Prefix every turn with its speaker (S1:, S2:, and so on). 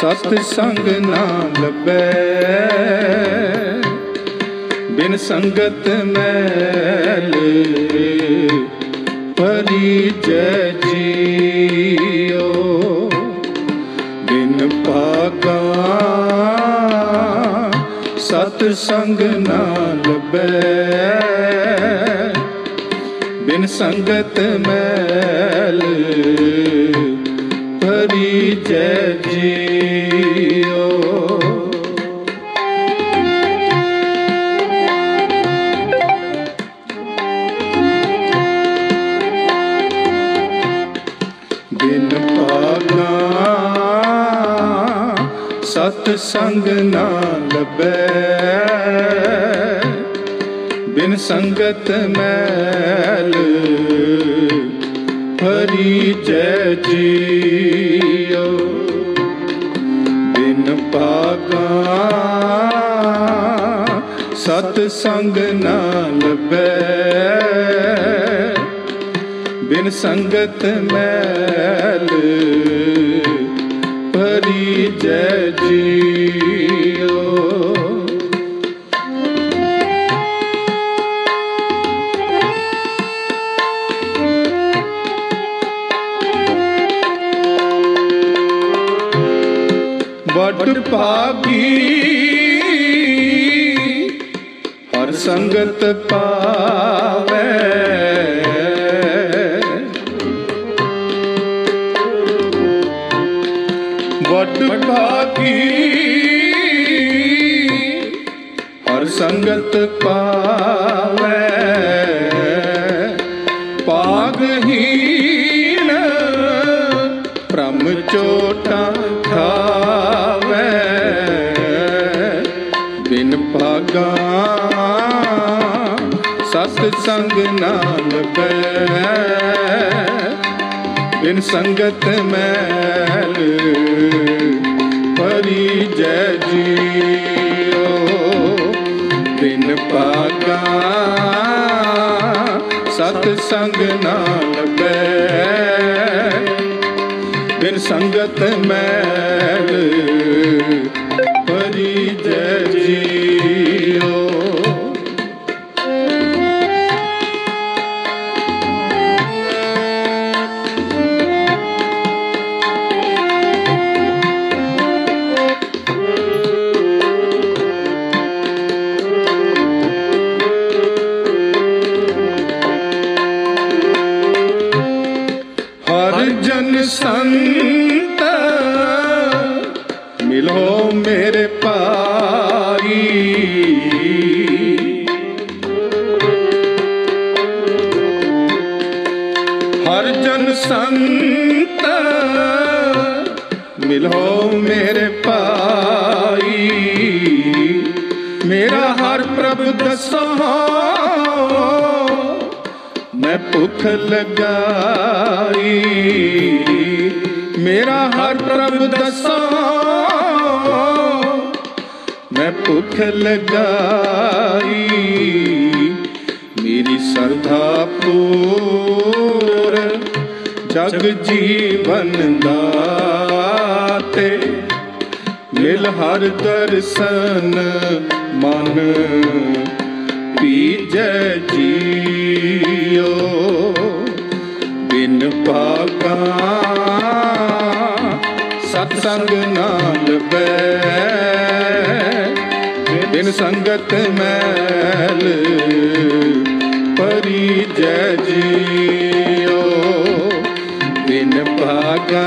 S1: ਸਤ ਸੰਗ ਨਾ ਲੱਭੈ। ਬਿਨ ਸੰਗਤ ਮੈਲ ਪਰੀ ਜੈ ਜੀਓ। ਬਿਨ ਪਾਗਾ ਸਤ ਸੰਗ ਨਾ ਲੱਭੈ। ਬਿਨ ਸੰਗਤ ਮੈਲ ਸਤ ਸੰਗ ਨਾ ਲੱਭੈ। ਬਿਨ ਸੰਗਤ ਮੈਲ ਹਰੀ ਜੈ ਜੀਓ ਸਤ ਸੰਗ ਨਾ ਲੱਭੈ ਬਿਨ ਸੰਗਤ ਮੈਲ ਭਰੀ ਜੈ ਜੀਓ। ਵੱਡ ਭਾਗੀ ਸੰਗਤ ਪਾਵੇ। ਵੱਡ ਭਾਗੀ ਹਰ ਸੰਗਤ ਪਾਵੇ। ਪਾਗਹੀਨ ਭ੍ਰਮ ਚੋਟਾ ਸਤ ਸੰਗ ਨਾਲ ਪੈ ਬਿਨ ਸੰਗਤ ਮੈਲ ਪਰੀ ਜੈ ਜੀਓ। ਬਿਨ ਪਾਗਾ ਸਤ ਸੰਗ ਨਾਲ ਪੈ ਬਿਨ ਸੰਗਤ ਮੈਲ ਸੰਤ, ਮਿਲੋ ਮੇਰੇ ਪਾਈ ਹਰ ਜਨ ਸੰਤ, ਮਿਲੋ ਮੇਰੇ ਪਾਈ ਮੇਰਾ ਹਰ ਪ੍ਰਭ ਦਸੋ, ਮੈਂ ਭੁੱਖ ਲਗਾਈ। ਮੇਰਾ ਹਰ ਪ੍ਰਭ ਦਸੋ। ਮੈਂ ਭੁੱਖ ਲਗਾਈ। ਮੇਰੀ ਸਰਧਾ ਪੂਰ, ਜਗ ਜੀਵਨ ਦਾਤੇ। ਮਿਲ ਹਰ ਦਰਸ਼ਨ ਮਨ, ਪੀਜੈ ਜੀਓ। ਬਿਨ ਭਾਗਾ ਸਤ ਸੰਗ ਨਾਲ ਬੈ ਬਿਨ ਸੰਗਤ ਮੈਲ ਪਰੀ ਜੈ ਜੀਓ। ਬਿਨ ਭਾਗਾ